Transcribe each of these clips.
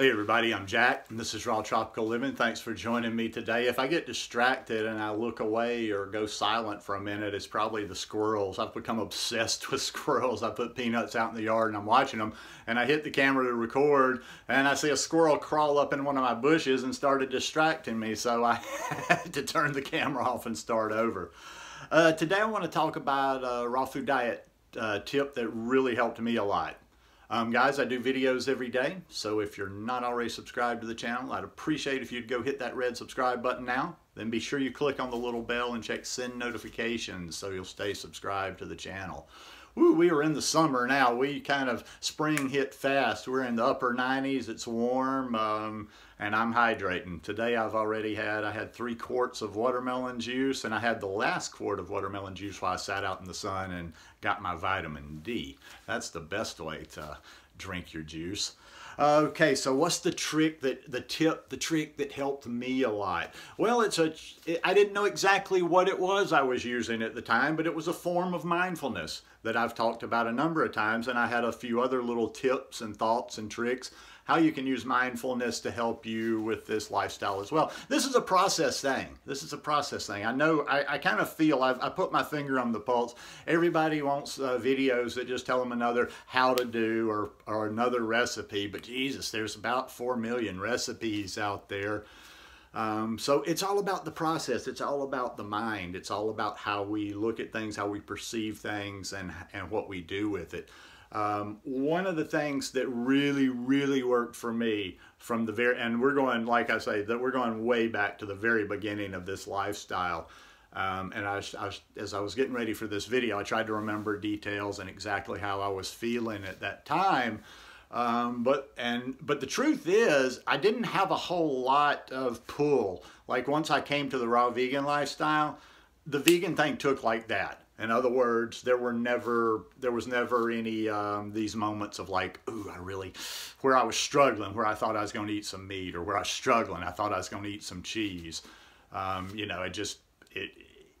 Hey everybody, I'm Jack and this is Raw Tropical Living. Thanks for joining me today. If I get distracted and I look away or go silent for a minute, it's probably the squirrels. I've become obsessed with squirrels. I put peanuts out in the yard and I'm watching them and I hit the camera to record and I see a squirrel crawl up in one of my bushes and started distracting me so I had to turn the camera off and start over. Uh, today I want to talk about a raw food diet uh, tip that really helped me a lot. Um, guys, I do videos every day, so if you're not already subscribed to the channel, I'd appreciate if you'd go hit that red subscribe button now. Then be sure you click on the little bell and check send notifications so you'll stay subscribed to the channel. Woo, we are in the summer now. We kind of, spring hit fast. We're in the upper 90s. It's warm, um, and I'm hydrating. Today I've already had, I had three quarts of watermelon juice, and I had the last quart of watermelon juice while I sat out in the sun and got my vitamin D. That's the best way to drink your juice. Okay, so what's the trick that the tip, the trick that helped me a lot? Well, it's a it, I didn't know exactly what it was I was using at the time, but it was a form of mindfulness that I've talked about a number of times and I had a few other little tips and thoughts and tricks how you can use mindfulness to help you with this lifestyle as well. This is a process thing. This is a process thing. I know, I, I kind of feel, I've, I put my finger on the pulse. Everybody wants uh, videos that just tell them another how to do or, or another recipe, but Jesus, there's about 4 million recipes out there. Um, so it's all about the process. It's all about the mind. It's all about how we look at things, how we perceive things, and, and what we do with it. Um, one of the things that really, really worked for me from the very, and we're going, like I say, that we're going way back to the very beginning of this lifestyle. Um, and I, I as I was getting ready for this video, I tried to remember details and exactly how I was feeling at that time. Um, but and but the truth is, I didn't have a whole lot of pull. Like once I came to the raw vegan lifestyle, the vegan thing took like that. In other words, there were never, there was never any um, these moments of like, ooh, I really, where I was struggling, where I thought I was going to eat some meat, or where I was struggling, I thought I was going to eat some cheese. Um, you know, it just, it,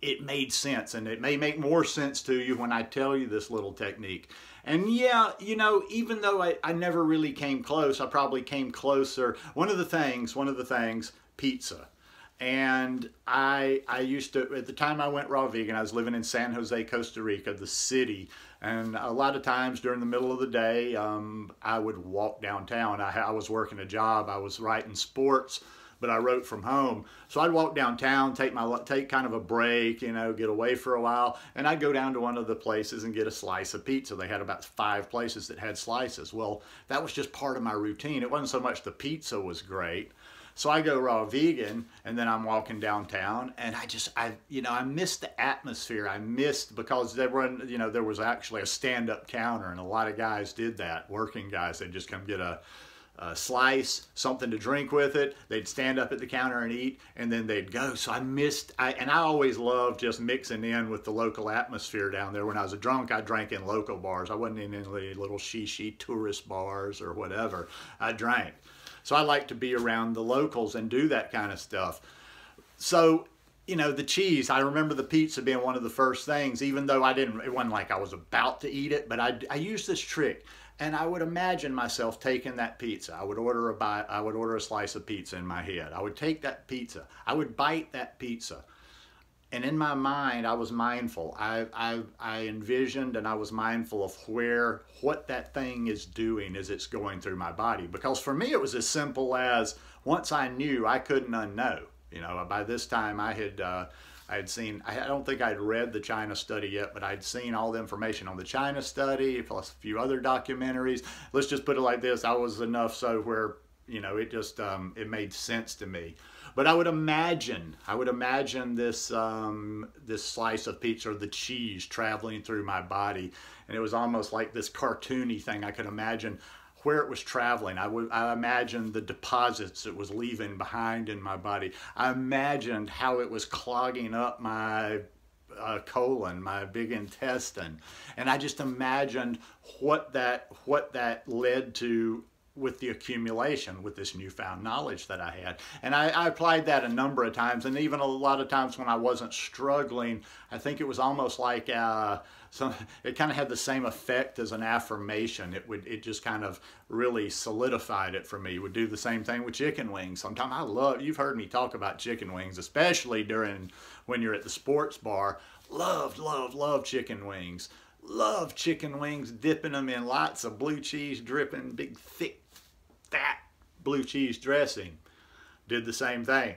it made sense, and it may make more sense to you when I tell you this little technique. And yeah, you know, even though I, I never really came close, I probably came closer. One of the things, one of the things, pizza and I I used to at the time I went raw vegan I was living in San Jose Costa Rica the city. And a lot of times during the middle of the day um, I would walk downtown. I, I was working a job. I was writing sports but I wrote from home. So I'd walk downtown take my take kind of a break you know get away for a while. And I'd go down to one of the places and get a slice of pizza. They had about five places that had slices. Well that was just part of my routine. It wasn't so much the pizza was great so I go raw vegan and then I'm walking downtown and I just, I, you know, I missed the atmosphere. I missed because were, you know, there was actually a stand-up counter and a lot of guys did that, working guys. They'd just come get a, a slice, something to drink with it. They'd stand up at the counter and eat, and then they'd go. So I missed, I, and I always loved just mixing in with the local atmosphere down there. When I was a drunk, I drank in local bars. I wasn't in any little shishi tourist bars or whatever. I drank. So I like to be around the locals and do that kind of stuff. So, you know, the cheese, I remember the pizza being one of the first things, even though I didn't, it wasn't like I was about to eat it, but I, I used this trick. And I would imagine myself taking that pizza. I would order a bite, I would order a slice of pizza in my head. I would take that pizza. I would bite that pizza and in my mind, I was mindful. I, I, I envisioned and I was mindful of where, what that thing is doing as it's going through my body. Because for me, it was as simple as once I knew, I couldn't unknow. You know, by this time I had, uh, I had seen, I don't think I'd read the China study yet, but I'd seen all the information on the China study, plus a few other documentaries. Let's just put it like this. I was enough so where, you know, it just, um, it made sense to me. But I would imagine, I would imagine this um, this slice of pizza or the cheese traveling through my body, and it was almost like this cartoony thing. I could imagine where it was traveling. I would I imagined the deposits it was leaving behind in my body. I imagined how it was clogging up my uh, colon, my big intestine, and I just imagined what that what that led to with the accumulation, with this newfound knowledge that I had. And I, I, applied that a number of times, and even a lot of times when I wasn't struggling, I think it was almost like uh, some, it kind of had the same effect as an affirmation. It would, it just kind of really solidified it for me. It would do the same thing with chicken wings. Sometimes I love, you've heard me talk about chicken wings, especially during when you're at the sports bar. Love, love, love chicken wings love chicken wings, dipping them in lots of blue cheese dripping, big thick fat blue cheese dressing. Did the same thing.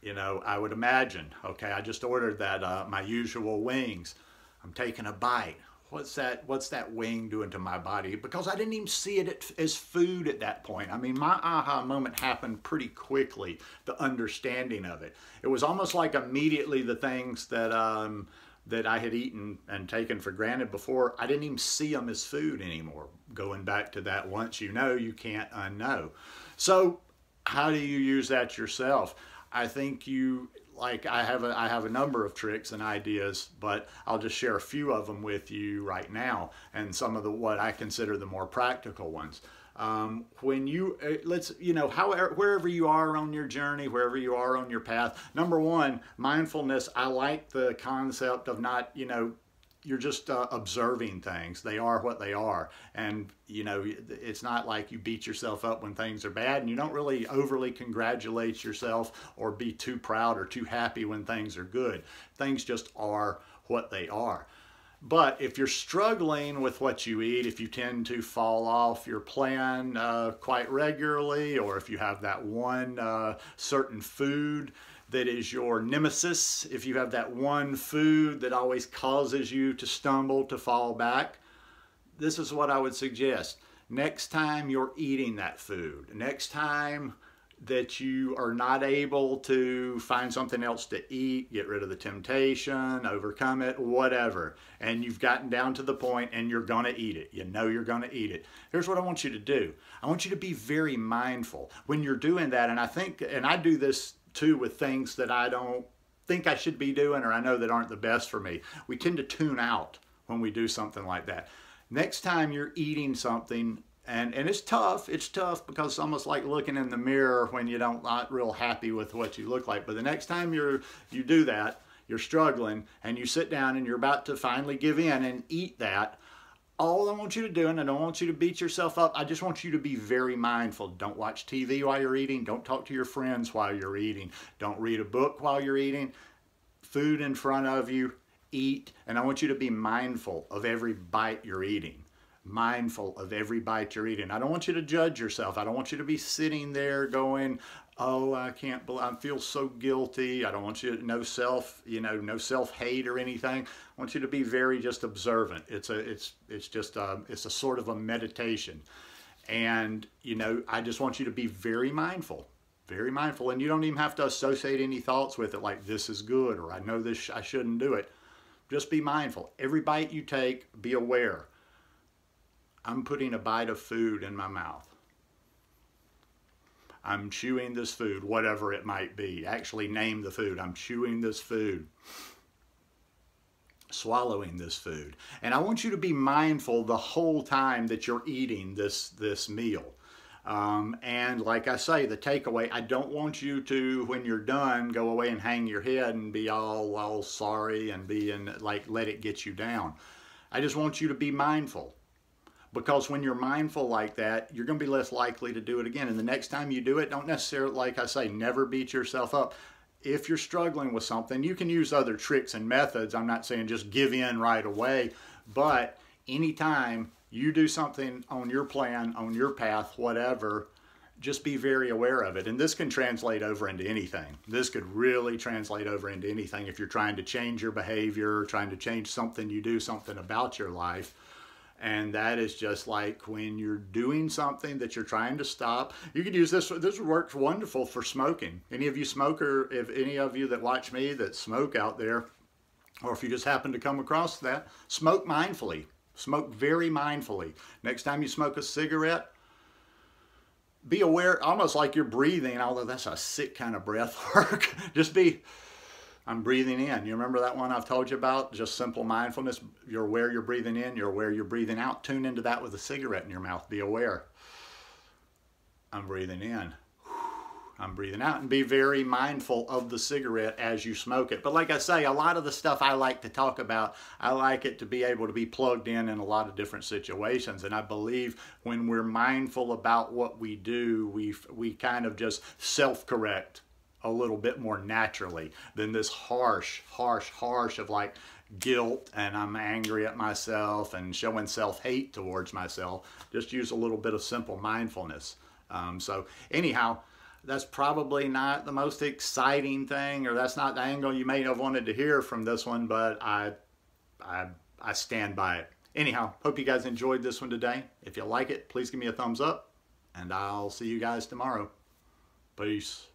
You know, I would imagine, okay, I just ordered that, uh, my usual wings. I'm taking a bite. What's that, what's that wing doing to my body? Because I didn't even see it as food at that point. I mean, my aha moment happened pretty quickly, the understanding of it. It was almost like immediately the things that, um, that I had eaten and taken for granted before, I didn't even see them as food anymore. Going back to that once you know, you can't unknow. So how do you use that yourself? I think you like I have a I have a number of tricks and ideas, but I'll just share a few of them with you right now and some of the what I consider the more practical ones. Um, when you uh, let's you know however wherever you are on your journey wherever you are on your path number one mindfulness i like the concept of not you know you're just uh, observing things. They are what they are. And you know it's not like you beat yourself up when things are bad and you don't really overly congratulate yourself or be too proud or too happy when things are good. Things just are what they are. But if you're struggling with what you eat, if you tend to fall off your plan uh, quite regularly, or if you have that one uh, certain food that is your nemesis, if you have that one food that always causes you to stumble, to fall back, this is what I would suggest. Next time you're eating that food, next time that you are not able to find something else to eat, get rid of the temptation, overcome it, whatever, and you've gotten down to the point and you're to eat it. You know you're to eat it. Here's what I want you to do. I want you to be very mindful when you're doing that. And I think, and I do this too with things that I don't think I should be doing or I know that aren't the best for me. We tend to tune out when we do something like that. Next time you're eating something, and and it's tough it's tough because it's almost like looking in the mirror when you don't not real happy with what you look like but the next time you're you do that you're struggling and you sit down and you're about to finally give in and eat that all I want you to do, and I don't want you to beat yourself up, I just want you to be very mindful. Don't watch TV while you're eating. Don't talk to your friends while you're eating. Don't read a book while you're eating. Food in front of you, eat. And I want you to be mindful of every bite you're eating mindful of every bite you're eating. I don't want you to judge yourself. I don't want you to be sitting there going, oh, I can't I feel so guilty. I don't want you to, no self, you know, no self-hate or anything. I want you to be very just observant. It's a, it's, it's just a, it's a sort of a meditation. And, you know, I just want you to be very mindful, very mindful. And you don't even have to associate any thoughts with it like this is good or I know this, I shouldn't do it. Just be mindful. Every bite you take, be aware I'm putting a bite of food in my mouth. I'm chewing this food, whatever it might be. Actually, name the food. I'm chewing this food, swallowing this food. And I want you to be mindful the whole time that you're eating this, this meal. Um, and like I say, the takeaway, I don't want you to, when you're done, go away and hang your head and be all, all sorry and be in, like, let it get you down. I just want you to be mindful because when you're mindful like that, you're going to be less likely to do it again. And the next time you do it, don't necessarily, like I say, never beat yourself up. If you're struggling with something, you can use other tricks and methods. I'm not saying just give in right away, but anytime you do something on your plan, on your path, whatever, just be very aware of it. And this can translate over into anything. This could really translate over into anything if you're trying to change your behavior, trying to change something you do, something about your life. And that is just like when you're doing something that you're trying to stop. You could use this, this works wonderful for smoking. Any of you smoker, if any of you that watch me that smoke out there, or if you just happen to come across that, smoke mindfully. Smoke very mindfully. Next time you smoke a cigarette, be aware, almost like you're breathing, although that's a sick kind of breath work. just be I'm breathing in. You remember that one I've told you about? Just simple mindfulness. You're aware you're breathing in. You're aware you're breathing out. Tune into that with a cigarette in your mouth. Be aware. I'm breathing in. I'm breathing out and be very mindful of the cigarette as you smoke it. But like I say, a lot of the stuff I like to talk about, I like it to be able to be plugged in in a lot of different situations. And I believe when we're mindful about what we do, we we kind of just self-correct a little bit more naturally than this harsh, harsh, harsh of like guilt and I'm angry at myself and showing self-hate towards myself. Just use a little bit of simple mindfulness. Um, so anyhow, that's probably not the most exciting thing or that's not the angle you may have wanted to hear from this one, but I, I, I stand by it. Anyhow, hope you guys enjoyed this one today. If you like it, please give me a thumbs up and I'll see you guys tomorrow. Peace.